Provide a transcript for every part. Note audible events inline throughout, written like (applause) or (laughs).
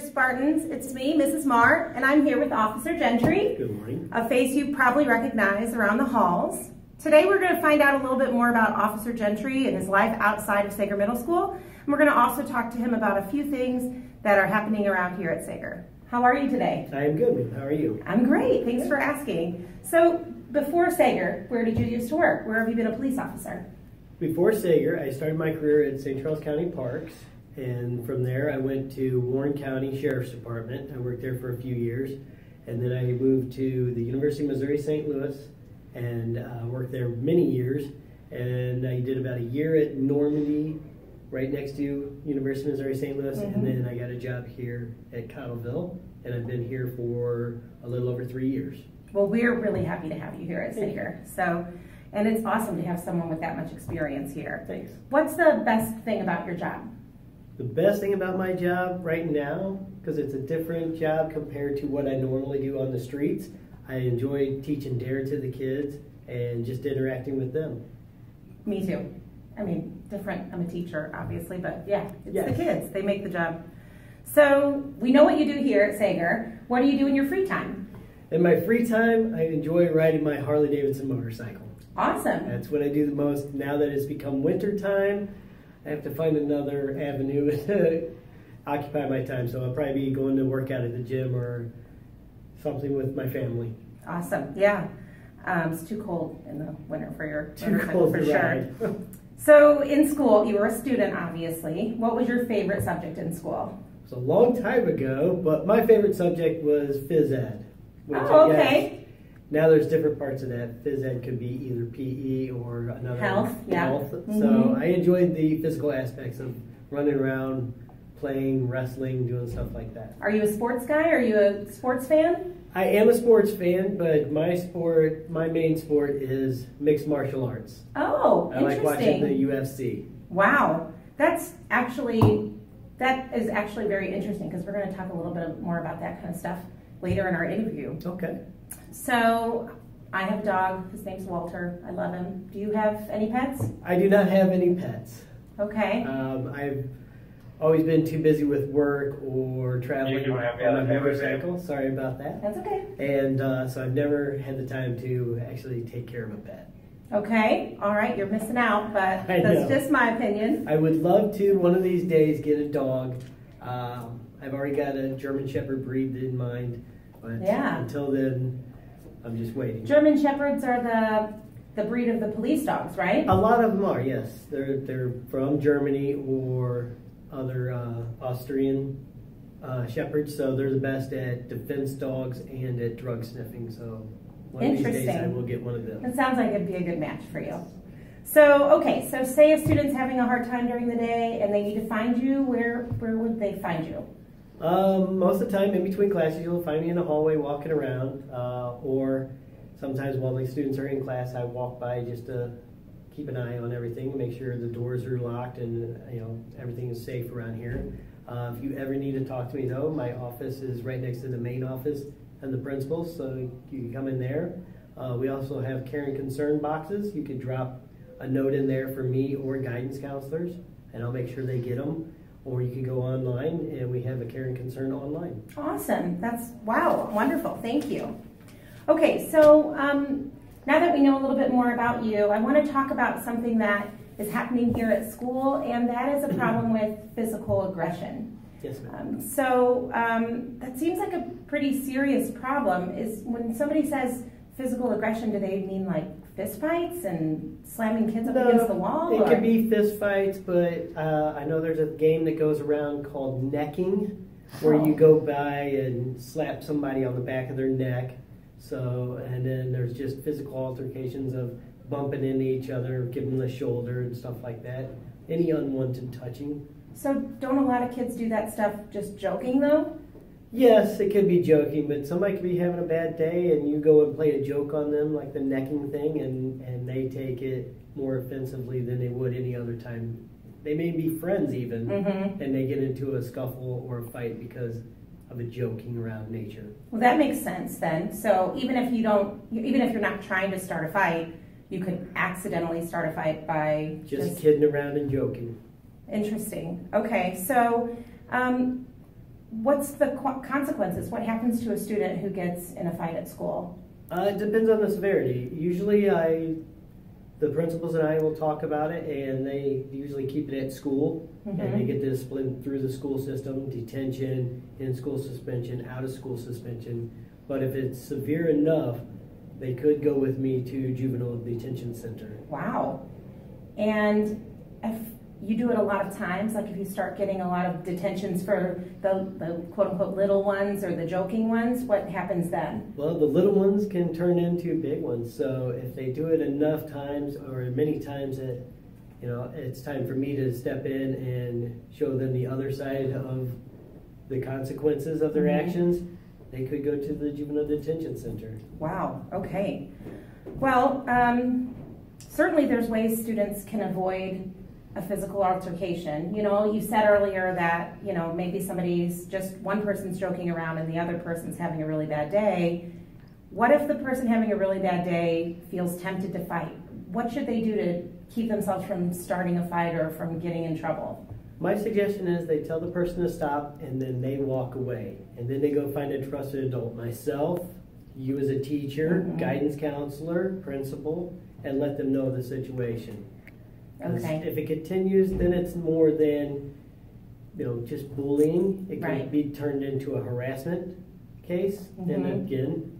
Spartans. It's me, Mrs. Maher, and I'm here with Officer Gentry. Good morning. A face you probably recognize around the halls. Today we're going to find out a little bit more about Officer Gentry and his life outside of Saeger Middle School. And we're going to also talk to him about a few things that are happening around here at Saeger. How are you today? I am good, ma'am. How are you? I'm great. Thanks for asking. So, before Saeger, where did you used to work? Where have you been a police officer? Before Saeger, I started my career at St. Charles County Parks, and from there I went to Warren County Sheriff's Department. I worked there for a few years, and then I moved to the University of Missouri St. Louis and uh, worked there many years. And I did about a year at Normandy, right next to University of Missouri St. Louis, Mhm. and then I got a job here at Cottleville, and I've been here for a little over three years. Well, we're really happy to have you here at. Saeger. So, and it's awesome to have someone with that much experience here. Thanks. What's the best thing about your job? The best thing about my job right now, because it's a different job compared to what I normally do on the streets, I enjoy teaching DARE to the kids and just interacting with them. Me too. I mean, different. I'm a teacher, obviously, but yeah, it's Yes. the kids. They make the job. So we know what you do here at Saeger. What do you do in your free time? In my free time, I enjoy riding my Harley Davidson motorcycle. Awesome. That's what I do the most. Now that it's become winter time, I have to find another avenue (laughs) to occupy my time. So I'll probably be going to work out at the gym or something with my family. Awesome. Yeah. Um, it's too cold in the winter for your Too cold for sure. (laughs) So in school, you were a student, obviously. What was your favorite subject in school? It's a long time ago, but my favorite subject was phys ed. which Oh, okay. Now there's different parts of that. Phys ed could be either PE or another Health, yeah. health. So Mhm. I enjoyed the physical aspects of running around, playing, wrestling, doing stuff like that. Are you a sports guy? Are you a sports fan? I am a sports fan, but my sport, my main sport is mixed martial arts. Oh, I like watching the UFC. Wow, that's actually that is actually very interesting because we're going to talk a little bit more about that kind of stuff later in our interview. Okay. So, I have a dog. His name's Walter. I love him. Do you have any pets? I do not have any pets. Okay. Um, I've always been too busy with work or traveling you have on my any other motorcycle. Sorry about that. That's okay. And uh, so I've never had the time to actually take care of a pet. Okay. All right. You're missing out, but I that's know. just my opinion. I would love to one of these days get a dog. Um, I've already got a German Shepherd breed in mind, but Yeah. until then, I'm just waiting. German Shepherds are the the breed of the police dogs, right? A lot of them are, yes. They're they're from Germany or other uh, Austrian uh, shepherds, so they're the best at defense dogs and at drug sniffing. So one of these days, I will get one of them. It sounds like it'd be a good match for you. So, okay, so say a student's having a hard time during the day and they need to find you, where where would they find you? Um, most of the time, in between classes, you'll find me in the hallway walking around, uh, or sometimes while the students are in class, I walk by just to keep an eye on everything, make sure the doors are locked and you know everything is safe around here. Uh, if you ever need to talk to me, though, my office is right next to the main office and the principal, so you can come in there. Uh, we also have care and concern boxes. You can drop a note in there for me or guidance counselors, and I'll make sure they get them or you can go online and we have a care and concern online. Awesome. That's wow, wonderful. Thank you. Okay, so um, now that we know a little bit more about you, I want to talk about something that is happening here at school, and that is a problem (clears throat) with physical aggression. Yes, ma'am. Um, so um, that seems like a pretty serious problem. Is when somebody says physical aggression, do they mean like fistfights and slamming kids up against the wall? it or- could be fist fights, but uh, I know there's a game that goes around called necking, where Oh. you go by and slap somebody on the back of their neck. So, and then there's just physical altercations of bumping into each other, giving the shoulder and stuff like that. Any unwanted touching. So don't a lot of kids do that stuff just joking though? Yes, it could be joking, but somebody could be having a bad day and you go and play a joke on them, like the necking thing, and, and they take it more offensively than they would any other time. They may be friends even, Mm-hmm. and they get into a scuffle or a fight because of a joking around nature. Well, that makes sense then. So even if you don't, even if you're not trying to start a fight, you could accidentally start a fight by Just kidding around and joking. Interesting. Okay, so um, what's the qu- consequences? What happens to a student who gets in a fight at school? Uh, it depends on the severity. Usually, I, the principals and I will talk about it, and they usually keep it at school, and they Mhm. get disciplined through the school system, detention, in-school suspension, out-of-school suspension. But if it's severe enough, they could go with me to juvenile detention center. Wow. And if you do it a lot of times, like if you start getting a lot of detentions for the, the quote unquote little ones or the joking ones, what happens then? Well, the little ones can turn into big ones. So if they do it enough times or many times that you know, it's time for me to step in and show them the other side of the consequences of their Mhm. actions. They could go to the juvenile detention center. Wow, okay. Well, um, certainly there's ways students can avoid a physical altercation. You know, you said earlier that, you know, maybe somebody's just one person's joking around and the other person's having a really bad day. What if the person having a really bad day feels tempted to fight? What should they do to keep themselves from starting a fight or from getting in trouble? My suggestion is they tell the person to stop and then they walk away. And then they go find a trusted adult. Myself, you as a teacher, Mhm. guidance counselor, principal, and let them know the situation. Okay. If it continues, then it's more than, you know, just bullying. It Right. be turned into a harassment case. And Mhm. again,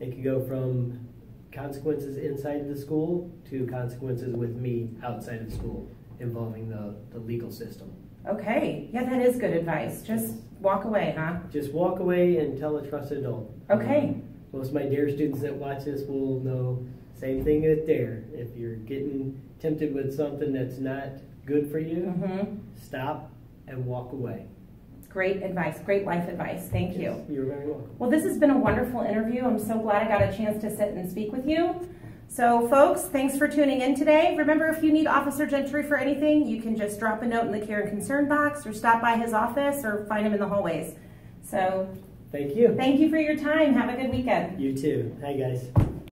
it could go from consequences inside the school to consequences with me outside of school involving the, the legal system. Okay, yeah, that is good advice. Just walk away, huh? Just walk away and tell a trusted adult. Okay. Most of my dear students that watch this will know same thing at DARE. If you're getting tempted with something that's not good for you, Mm-hmm. stop and walk away. Great advice, great life advice. Thank you. You're very welcome. Well, this has been a wonderful interview. I'm so glad I got a chance to sit and speak with you. So, folks, thanks for tuning in today. Remember, if you need Officer Gentry for anything, you can just drop a note in the care and concern box or stop by his office or find him in the hallways. So, Thank you. thank you for your time. Have a good weekend. You too. Hi, guys.